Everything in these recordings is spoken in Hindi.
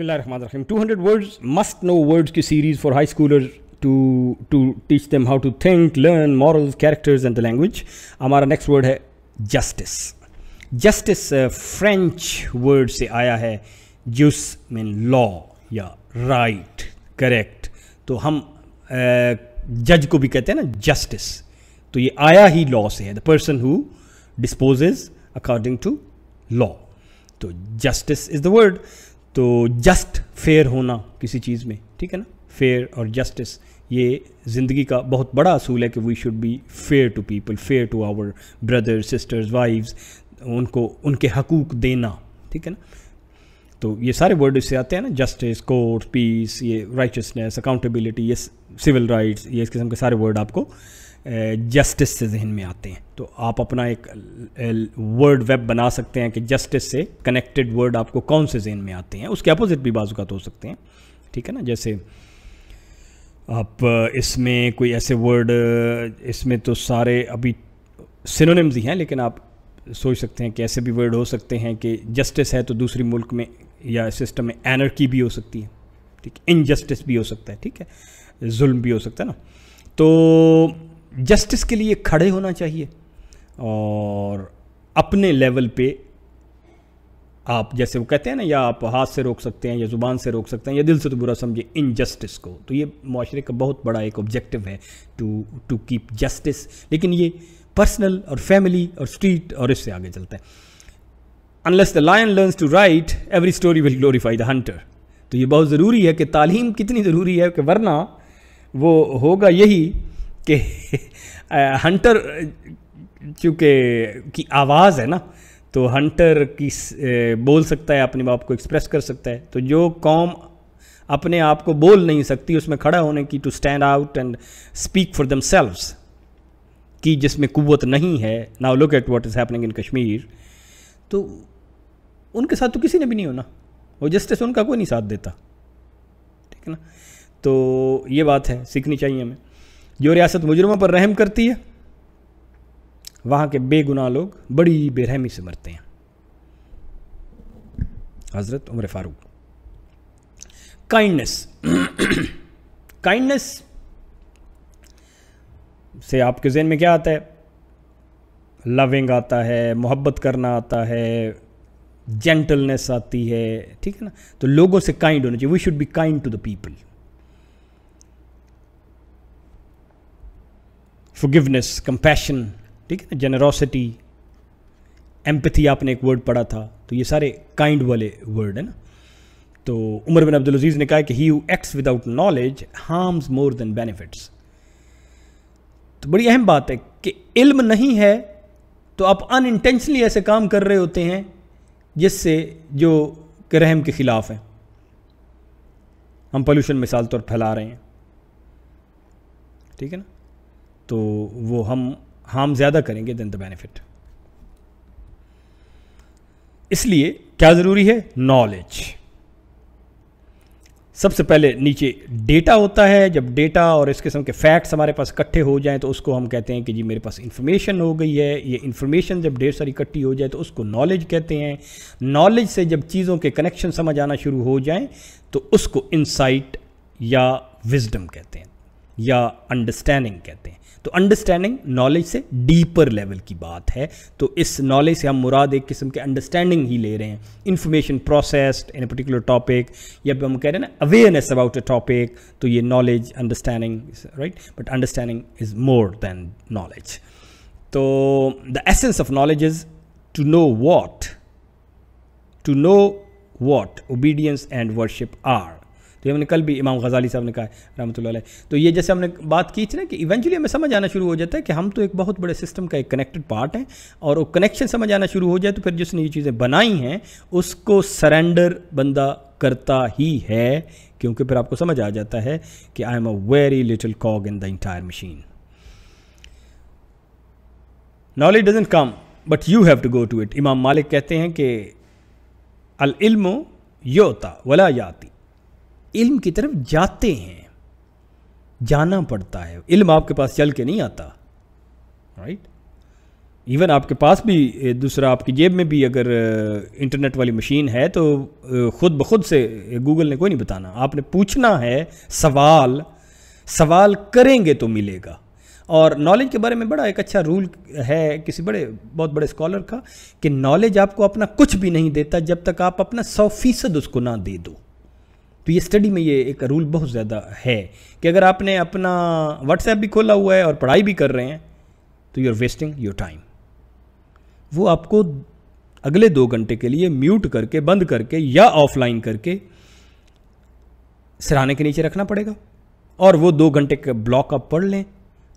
बसमिल two hundred words must know words की series for high schooler to to teach them how to think learn moral characters and the language हमारा नेक्स्ट वर्ड है जस्टिस जस्टिस फ्रेंच वर्ड से आया है जूस मीन लॉ या राइट करेक्ट तो हम जज uh, को भी कहते हैं ना जस्टिस तो ये आया ही लॉ से है. The person who dispose according to law तो जस्टिस इज़ द वर्ड तो जस्ट फेयर होना किसी चीज़ में, ठीक है ना? फेयर और जस्टिस ये ज़िंदगी का बहुत बड़ा असूल है कि we should be fair to people fair to our brother sisters wifes उनको, उनके हकूक देना, ठीक है ना? तो ये सारे वर्ड इससे आते हैं ना जस्टिस कोर्ट पीस ये राइचसनेस अकाउंटेबिलिटी ये सिविल राइट्स ये इस किस्म के सारे वर्ड आपको जस्टिस से जहन में आते हैं। तो आप अपना एक वर्ड वेब बना सकते हैं कि जस्टिस से कनेक्टेड वर्ड आपको कौन से जहन में आते हैं। उसके अपोजिट भी बाजुकात हो सकते हैं। ठीक है ना? जैसे आप इसमें कोई ऐसे वर्ड इसमें तो सारे अभी सिनोनिम्स ही हैं, लेकिन आप सोच सकते हैं कि ऐसे भी वर्ड हो सकते हैं कि जस्टिस है तो दूसरी मुल्क में या सिस्टम में एनर्की भी हो सकती है। ठीक इनजस्टिस भी हो सकता है। ठीक है? जुल्म भी हो सकता है ना? तो जस्टिस के लिए खड़े होना चाहिए और अपने लेवल पे आप, जैसे वो कहते हैं ना, या आप हाथ से रोक सकते हैं या ज़ुबान से रोक सकते हैं या दिल से तो बुरा समझे इन जस्टिस को। तो ये माशरे का बहुत बड़ा एक ऑब्जेक्टिव है टू टू कीप जस्टिस लेकिन ये पर्सनल और फैमिली और स्ट्रीट और इससे आगे चलता है। Unless the lion learns to write every story will glorify the hunter तो ये बहुत ज़रूरी है कि तालीम कितनी ज़रूरी है कि वरना वो होगा यही कि हंटर, चूँकि की आवाज़ है ना तो हंटर की बोल सकता है, अपने आप को एक्सप्रेस कर सकता है। तो जो कौम अपने आप को बोल नहीं सकती, उसमें खड़ा होने की to stand out and speak for themselves की जिसमें कुत नहीं है। Now look at what is happening in Kashmir तो उनके साथ तो किसी ने भी नहीं होना। वो जस्टिस उनका कोई नहीं साथ देता। ठीक है ना? तो ये बात है, सीखनी चाहिए हमें। जो रियासत मुजरमों पर रहम करती है, वहाँ के बेगुनाह लोग बड़ी बेरहमी से मरते हैं। हज़रत उमर फारूक। काइंडनेस काइंडनेस से आपके जहन में क्या आता है? लविंग आता है, मोहब्बत करना आता है जेंटलनेस आती है, ठीक है ना? तो लोगों से काइंड होना चाहिए। We should be kind to the people forgiveness compassion ठीक है ना? जेनरोसिटी एम्पथी आपने एक वर्ड पढ़ा था तो ये सारे काइंड वाले वर्ड है ना? तो उमर बिन अब्दुल अज़ीज़ ने कहा कि he acts without knowledge harms more than benefits तो बड़ी अहम बात है कि इल्म नहीं है तो आप अनइंटेंशनली ऐसे काम कर रहे होते हैं, जिससे जो रहम के ख़िलाफ़ हैं। हम पोल्यूशन मिसाल तौर फैला रहे हैं। ठीक है ना? तो वो हम हार्म ज़्यादा करेंगे देन द बेनिफिट इसलिए क्या ज़रूरी है? नॉलेज सबसे पहले नीचे डेटा होता है। जब डेटा और इस किस्म के फैक्ट्स हमारे पास इकट्ठे हो जाएँ तो उसको हम कहते हैं कि जी, मेरे पास इंफॉर्मेशन हो गई है। ये इंफॉर्मेशन जब ढेर सारी इकट्ठी हो जाए तो उसको नॉलेज कहते हैं। नॉलेज से जब चीज़ों के कनेक्शन समझ आना शुरू हो जाएँ तो उसको इंसाइट या विजडम कहते हैं, या अंडरस्टैंडिंग कहते हैं। तो अंडरस्टैंडिंग नॉलेज से डीपर लेवल की बात है। तो इस नॉलेज से हम मुराद एक किस्म के अंडरस्टैंडिंग ही ले रहे हैं। Information processed in a particular topic या फिर हम कह रहे हैं ना अवेयरनेस अबाउट अ टॉपिक तो ये knowledge understanding right but understanding is more than knowledge तो the essence of knowledge is to know what to know what obedience and worship are तो ये हमने कल भी इमाम गजाली साहब ने कहा रहमत तो ये जैसे हमने बात की थी ना कि इवेंचुअली हमें समझ आना शुरू हो जाता है कि हम तो एक बहुत बड़े सिस्टम का एक कनेक्टेड पार्ट हैं और वो कनेक्शन समझ आना शुरू हो जाए तो फिर जिसने ये चीज़ें बनाई हैं, उसको सरेंडर बंदा करता ही है, क्योंकि फिर आपको समझ आ जाता है कि I am a very little cog in the entire machine knowledge doesn't come but you have to go to it Imam Malik कहते हैं कि अल इल्म योता, वला याती। इल्म की तरफ़ जाते हैं। जाना पड़ता है। इल्म आपके पास चल के नहीं आता। राइट इवन आपके पास भी दूसरा आपकी जेब में भी अगर इंटरनेट वाली मशीन है तो खुद ब खुद से गूगल ने कोई नहीं बताना। आपने पूछना है सवाल। सवाल करेंगे तो मिलेगा। और नॉलेज के बारे में बड़ा एक अच्छा रूल है किसी बड़े, बहुत बड़े स्कॉलर का कि नॉलेज आपको अपना कुछ भी नहीं देता जब तक आप अपना सौ फ़ीसद उसको ना दे दो। तो ये स्टडी में ये एक रूल बहुत ज़्यादा है कि अगर आपने अपना व्हाट्सएप भी खोला हुआ है और पढ़ाई भी कर रहे हैं तो you are wasting your time वो आपको अगले दो घंटे के लिए म्यूट करके, बंद करके या ऑफलाइन करके सिराने के नीचे रखना पड़ेगा। और वो दो घंटे का ब्लॉक आप पढ़ लें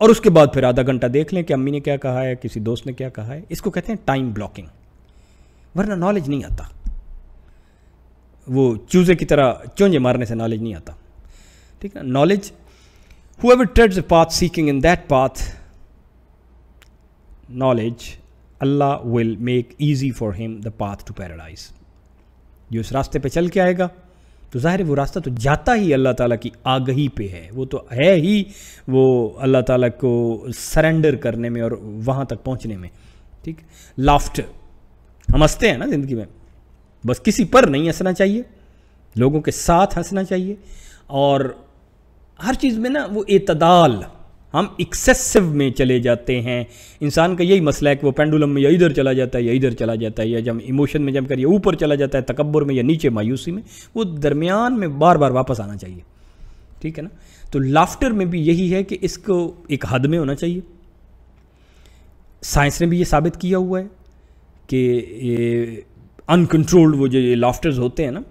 और उसके बाद फिर आधा घंटा देख लें कि अम्मी ने क्या कहा है, किसी दोस्त ने क्या कहा है। इसको कहते हैं टाइम ब्लॉकिंग वरना नॉलेज नहीं आता। वो चूजे की तरह चोंजे मारने से नॉलेज नहीं आता। ठीक है knowledge whoever treads a path seeking in that path knowledge Allah will make easy for him the path to paradise जो इस रास्ते पे चल के आएगा तो ज़ाहिर वो रास्ता तो जाता ही अल्लाह ताला की आगही पे है। वो तो है ही वो अल्लाह ताला को सरेंडर करने में और वहाँ तक पहुँचने में। ठीक? लाफ्टर हम हँसते हैं ना ज़िंदगी में। बस किसी पर नहीं हंसना चाहिए। लोगों के साथ हंसना चाहिए। और हर चीज़ में ना वो एतदाल हम एक्सेसिव में चले जाते हैं। इंसान का यही मसला है कि वो पेंडुलम में या इधर चला जाता है या इधर चला जाता है, या जब इमोशन में जम कर या ऊपर चला जाता है तकबर में या नीचे मायूसी में, वो दरमियान में बार बार वापस आना चाहिए। ठीक है ना? तो लाफ्टर में भी यही है कि इसको एक हद में होना चाहिए। साइंस ने भी ये साबित किया हुआ है कि अनकंट्रोल्ड वो जो ये लाफ्टर्स होते हैं ना,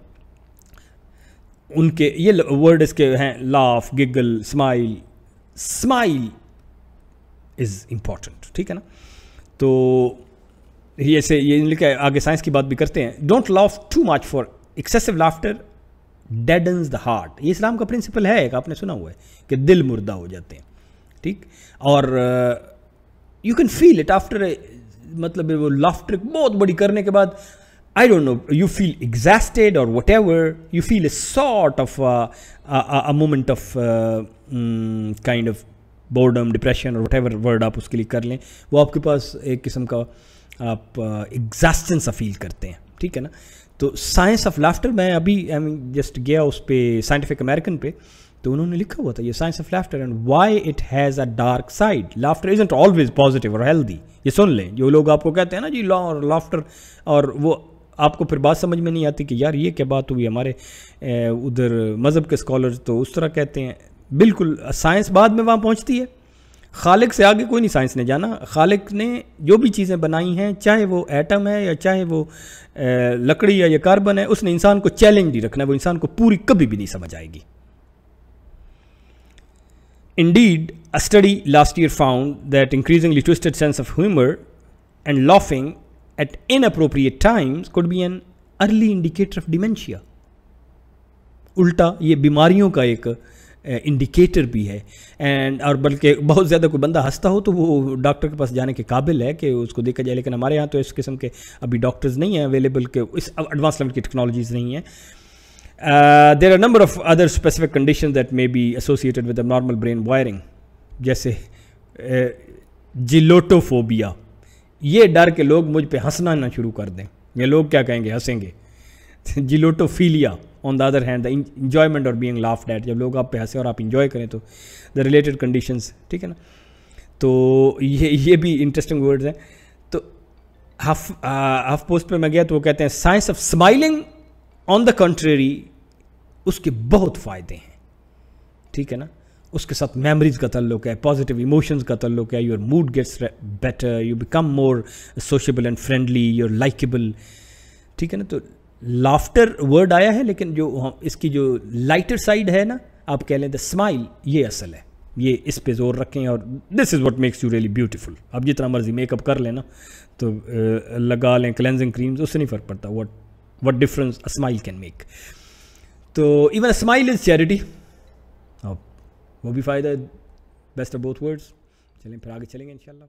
उनके, ये वर्ड इसके हैं laugh giggle smile smile is important ठीक है ना? तो ये से ये लिखा आगे साइंस की बात भी करते हैं। Don't laugh too much for excessive laughter deadens the heart ये इस्लाम का प्रिंसिपल है आपने सुना हुआ है कि दिल मुर्दा हो जाते हैं, ठीक? और you can feel it after मतलब वो लाफ्टर बहुत बड़ी करने के बाद I don't know you feel exhausted और whatever you feel a sort of a moment of kind of boredom depression और एवर वर्ड आप उसके लिए कर लें, वो आपके पास एक किस्म का, आप एग्जास्टेंस सा फील करते हैं, ठीक है ना? तो साइंस ऑफ़ लाफ्टर मैं अभी आई मीन जस्ट गया उस पर साइंटिफिक अमेरिकन पे तो उन्होंने लिखा हुआ था, ये science of laughter and why it has a dark side laughter isn't always positive और हेल्दी ये सुन लें, जो लोग आपको कहते हैं ना, जी लॉ और लाफ्टर और वो आपको फिर बात समझ में नहीं आती कि यार ये क्या बात हुई? हमारे उधर मज़हब के स्कॉलर्स तो उस तरह कहते हैं। बिल्कुल, साइंस बाद में वहाँ पहुँचती है। खालिक से आगे कोई नहीं, साइंस ने जाना। खालिक ने जो भी चीज़ें बनाई हैं, चाहे वो एटम है या चाहे वो लकड़ी या या कार्बन है, उसने इंसान को चैलेंज नहीं रखना है वो इंसान को पूरी कभी भी नहीं समझ आएगी। Indeed a study last year found that increasingly twisted sense of humour and laughing at inappropriate times could be an early indicator of dementia उल्टा ये बीमारियों का एक इंडिकेटर भी है। एंड और बल्कि बहुत ज़्यादा कोई बंदा हंसता हो तो वो डॉक्टर के पास जाने के काबिल है कि उसको देखा जाए। लेकिन हमारे यहाँ तो इस किस्म के अभी डॉक्टर्स नहीं हैं अवेलेबल के, इस एडवांस लेवल की टेक्नोलॉजीज़ नहीं हैं। There are number of other specific condition that may be associated with normal brain wiring जैसे जिलोटोफोबिया। ये डर के लोग मुझ पर हंसना ना शुरू कर दें। ये लोग क्या कहेंगे? हंसेंगे। Gelotophilia on the other hand the enjoyment और बीइंग लाफ एट जब लोग आप पे हंसे और आप इंजॉय करें तो द रिलेटेड कंडीशंस ठीक है ना? तो ये ये भी इंटरेस्टिंग वर्ड्स हैं। तो हाफ़ हाफ़ पोस्ट पे मैं गया तो वो कहते हैं science of smiling on the contrary उसके बहुत फ़ायदे हैं। ठीक है ना? उसके साथ मेमोरीज का तल्लुक है पॉजिटिव इमोशंस का तल्लुक है your mood gets better you become more sociable and friendly your likeable ठीक है ना? तो लाफ्टर वर्ड आया है, लेकिन जो इसकी जो लाइटर साइड है ना, आप कह लें द स्माइल ये असल है। ये इस पे ज़ोर रखें और this is what makes you really beautiful अब जितना मर्ज़ी मेकअप कर लेना तो लगा लें क्लेंजिंग क्रीम्स उससे नहीं फ़र्क पड़ता what what difference a smile can make तो even a smile is charity वो भी फ़ायदा है। बेस्ट ऑफ़ बोथ वर्ड्स चलें फिर आगे चलेंगे इंशाल्लाह।